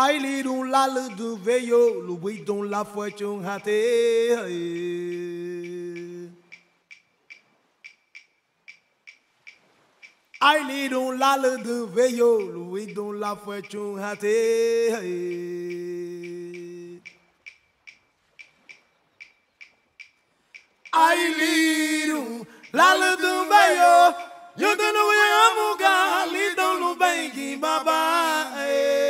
Ai li dun la le du veyo, dun la te. Ai li dun la le du veyo, dun la te. Ai li dun la le du veyo, yo te no voy a mugar, li dun lu bem que baba. Ai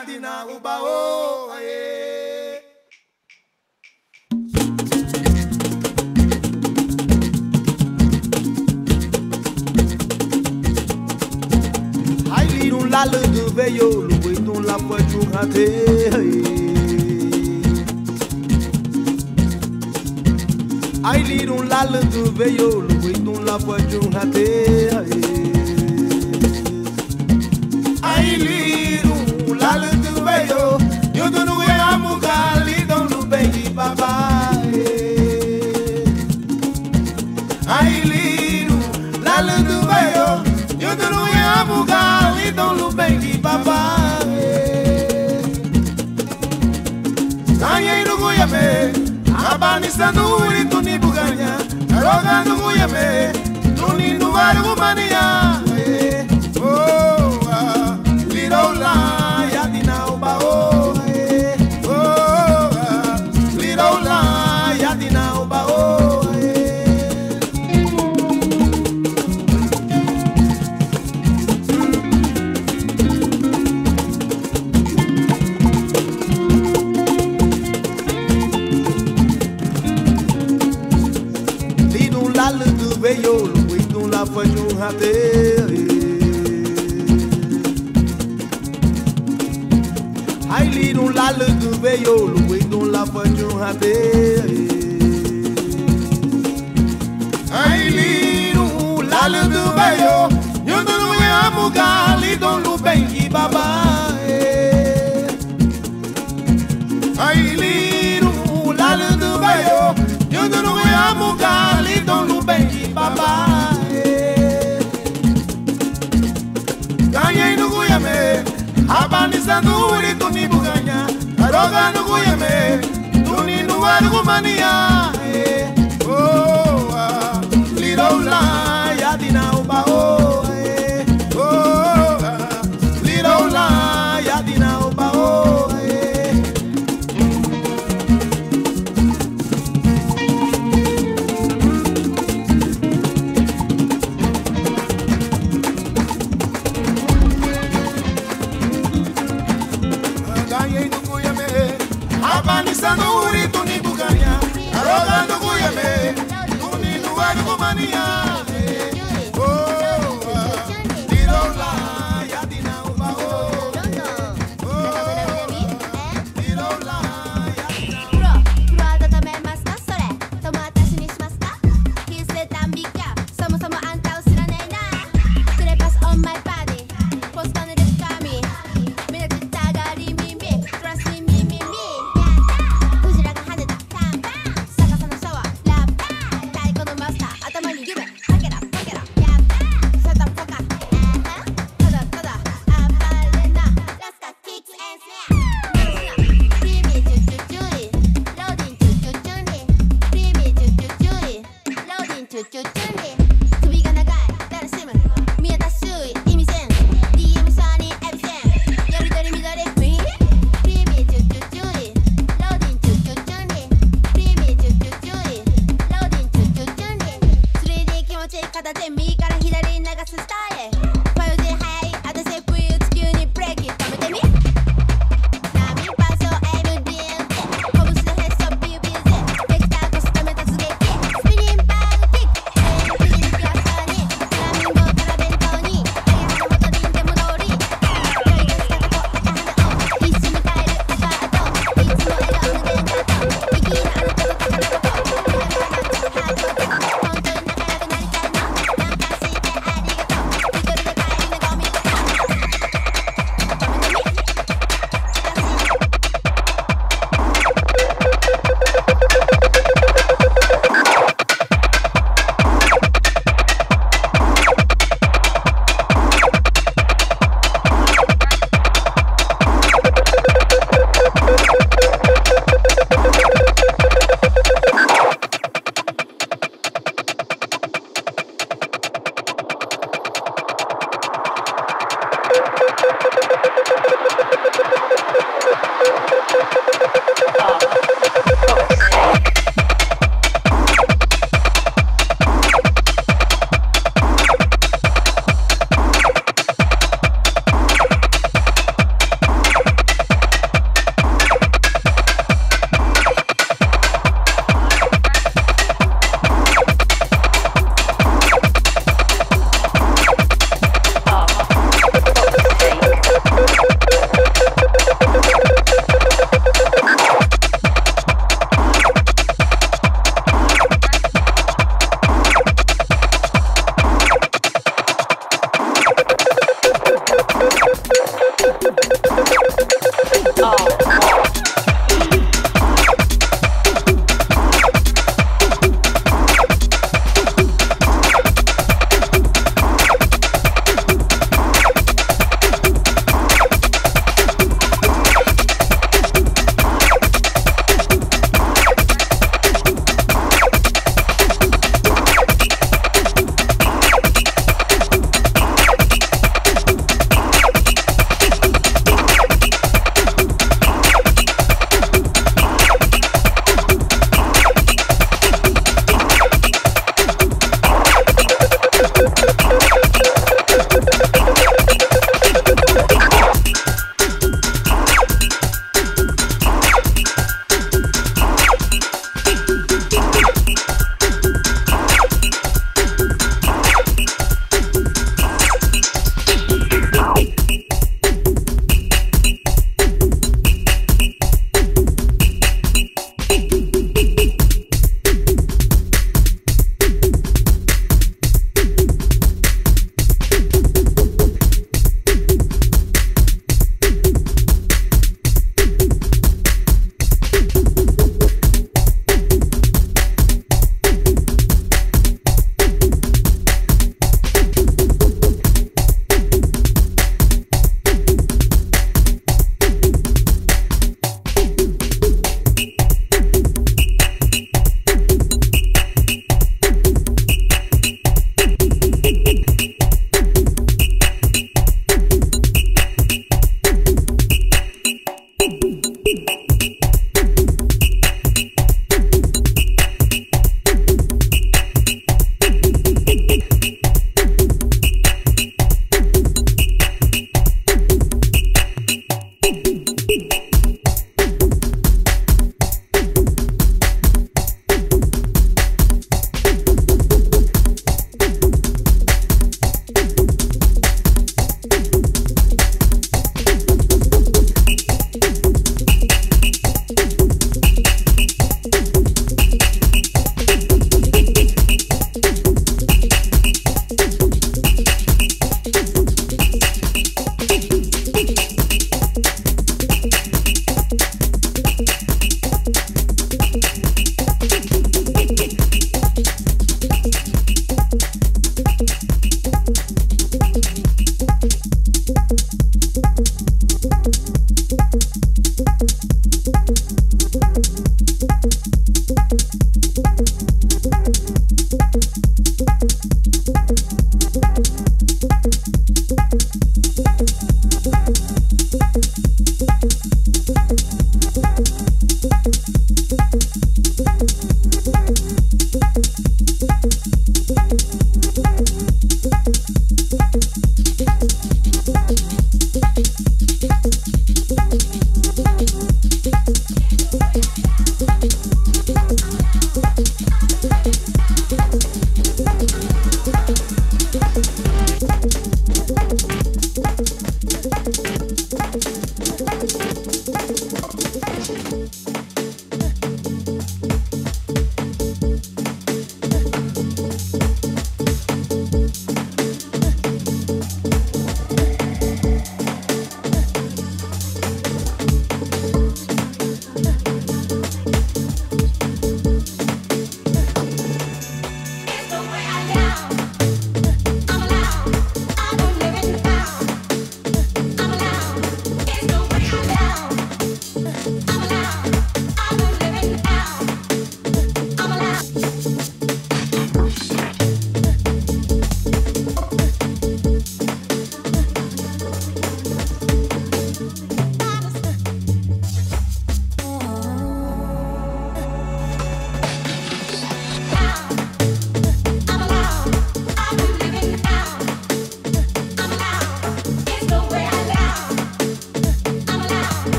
yatina uba oh, eh. Ai lirum la veyo, lu weton la chung hate. Ai lirum la veyo, lu weton la fwe chung yo te no we amuga li don lu bengi baba. No goyame, abani sanuri tu ni buganya, roga no goyame, tu ni no varu mania. Oh, ah, little la amuga li dun lu bengi baba. eh. Ai liru la le du bayo yo no no voy a mugar li don lu bengi baba Ganya no guyame abani sandu uri tu ni buganya aroga no guyame tu ni no argu mania oh little la ya dina Abani Sanuri, Tuni Bugania, Aroga no Guiamê, Tuni no Argumania.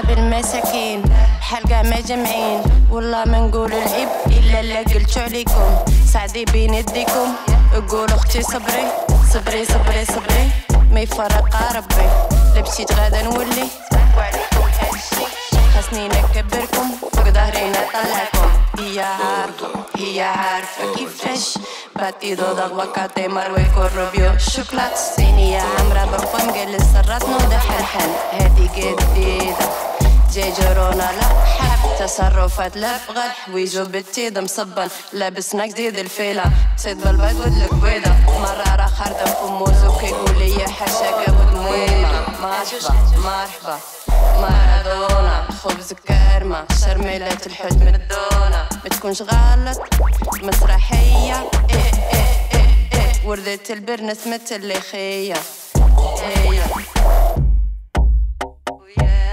صحابي المساكين ما جامعين والله ما نقول العيب إلا لا قلتو عليكم. سعدي بين يديكم. قولوا أختي صبري صبري صبري صبري. ما يفرق ربي. لبسيت غادا نولي. هادشي سنينك كبركم فوق ظهرينا طلعكم هي عارفه هي عارفة كيفاش باتي دو ضغوكاتي مروي كوروبيو شوكلات صينية عمرة برفان قال سرات نوضة حرحان هادي جديدة جاي جرونا لا حب تصرفات لف ويجو حويجو بالتيد مصبا لابسنا جديد الفيلة سيد بالبيض والكبيدة مرة راه خردم فموزو كيقولي يا حشاك ابو مرحبا مرحبا مارادونا خبز كارمة شرميلات الحوت من الدونة ما تكونش غلط مسرحية. إيه إيه إيه إيه وردة البرنس مثل اللي خية وياه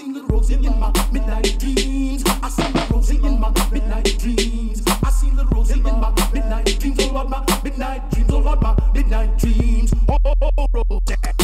seen little Rosie in my midnight dreams. I seen little Rosie in my midnight dreams. I seen little Rosie in my midnight dreams. All my midnight dreams. All my midnight dreams. Oh, oh, oh, Rosie.